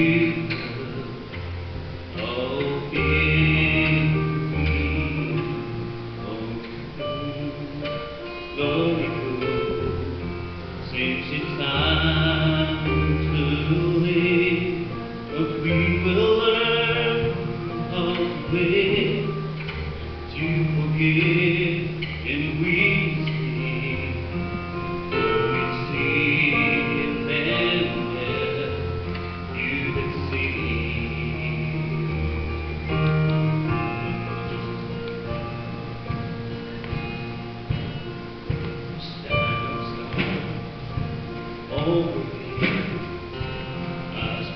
be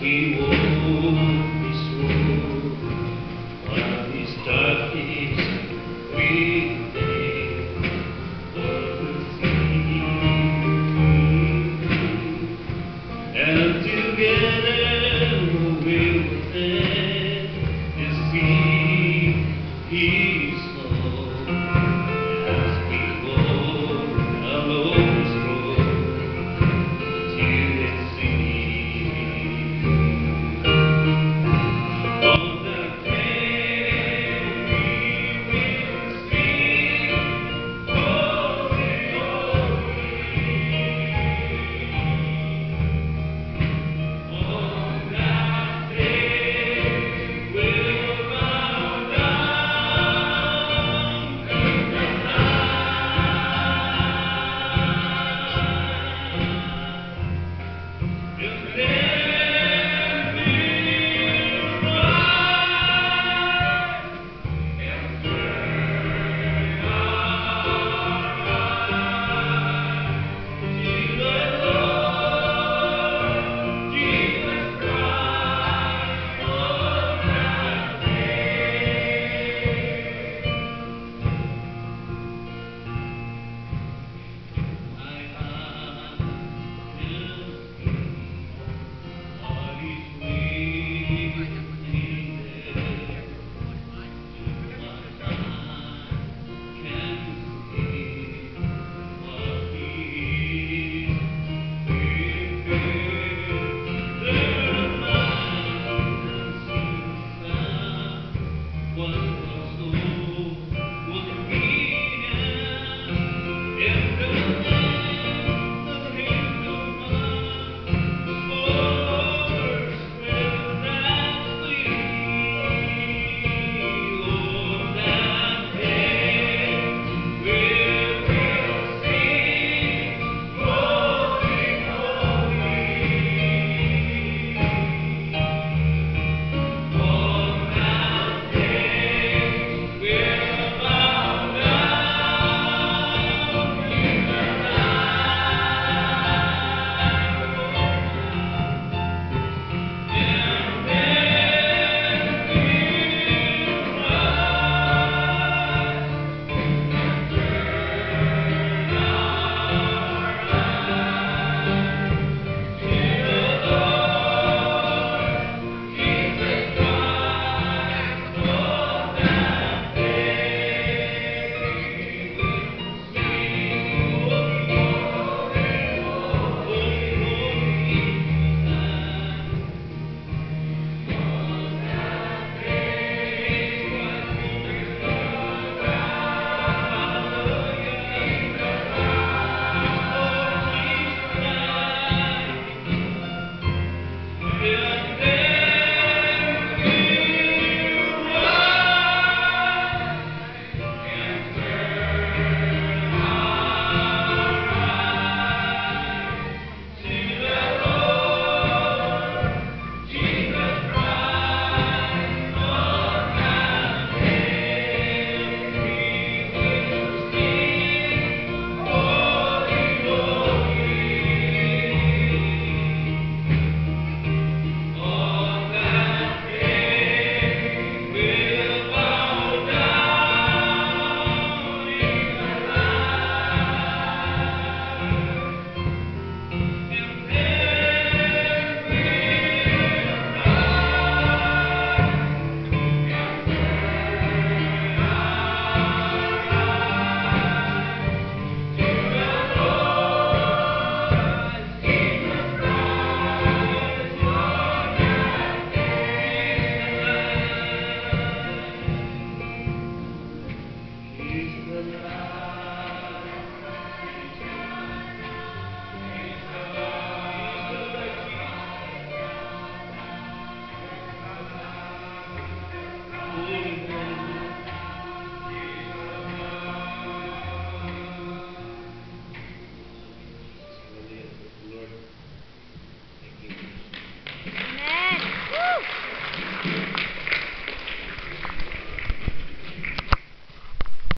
Stand over